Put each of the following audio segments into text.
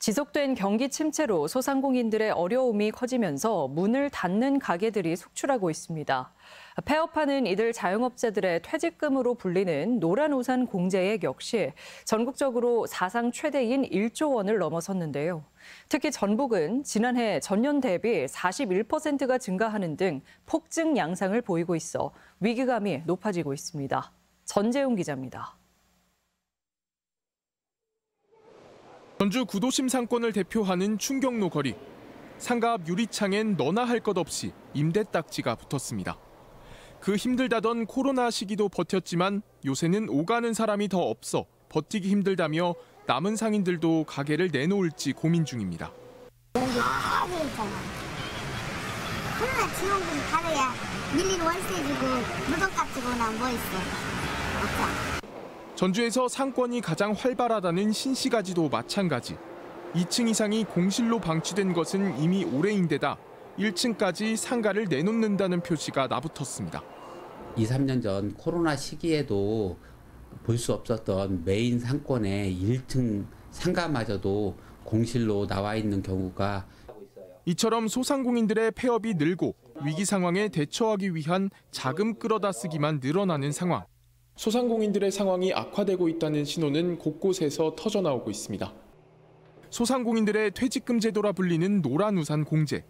지속된 경기 침체로 소상공인들의 어려움이 커지면서 문을 닫는 가게들이 속출하고 있습니다. 폐업하는 이들 자영업자들의 퇴직금으로 불리는 노란 우산 공제액 역시 전국적으로 사상 최대인 1조 원을 넘어섰는데요. 특히 전북은 지난해 전년 대비 41%가 증가하는 등 폭증 양상을 보이고 있어 위기감이 높아지고 있습니다. 전재웅 기자입니다. 전주 구도심 상권을 대표하는 충경로 거리. 상가 앞 유리창엔 너나 할 것 없이 임대 딱지가 붙었습니다. 그 힘들다던 코로나 시기도 버텼지만 요새는 오가는 사람이 더 없어 버티기 힘들다며 남은 상인들도 가게를 내놓을지 고민 중입니다. 코로나 지원금 받아야 밀린 월세 주고 무덤값 주고 나 뭐 있어. 없잖아. 전주에서 상권이 가장 활발하다는 신시가지도 마찬가지. 2층 이상이 공실로 방치된 것은 이미 오래인데다 1층까지 상가를 내놓는다는 표시가 나붙었습니다. 2, 3년 전 코로나 시기에도 볼 수 없었던 메인 상권의 1층 상가마저도 공실로 나와 있는 경우가 이처럼 소상공인들의 폐업이 늘고 위기 상황에 대처하기 위한 자금 끌어다 쓰기만 늘어나는 상황. 소상공인들의 상황이 악화되고 있다는 신호는 곳곳에서 터져나오고 있습니다. 소상공인들의 퇴직금 제도라 불리는 노란우산 공제.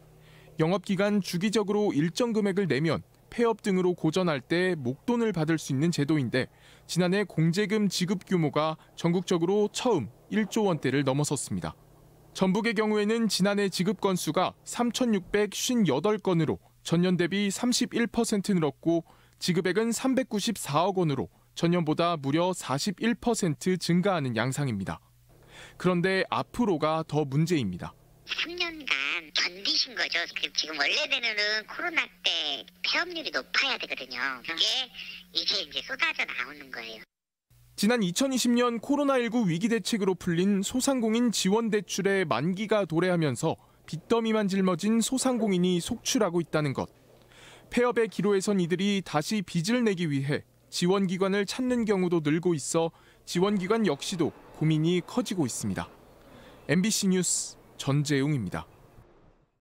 영업기간 주기적으로 일정 금액을 내면 폐업 등으로 고전할 때 목돈을 받을 수 있는 제도인데 지난해 공제금 지급 규모가 전국적으로 처음 1조 원대를 넘어섰습니다. 전북의 경우에는 지난해 지급 건수가 3,658건으로 전년 대비 31% 늘었고 지급액은 394억 원으로 전년보다 무려 41% 증가하는 양상입니다. 그런데 앞으로가 더 문제입니다. 3년간 견디신 거죠. 그 지금 원래대로는 코로나 때 폐업률이 높아야 되거든요. 그게 이제 이제 쏟아져 나오는 거예요. 지난 2020년 코로나19 위기 대책으로 풀린 소상공인 지원 대출의 만기가 도래하면서 빚더미만 짊어진 소상공인이 속출하고 있다는 것. 폐업의 기로에 선 이들이 다시 빚을 내기 위해 지원기관을 찾는 경우도 늘고 있어 지원기관 역시도 고민이 커지고 있습니다. MBC 뉴스 전재웅입니다.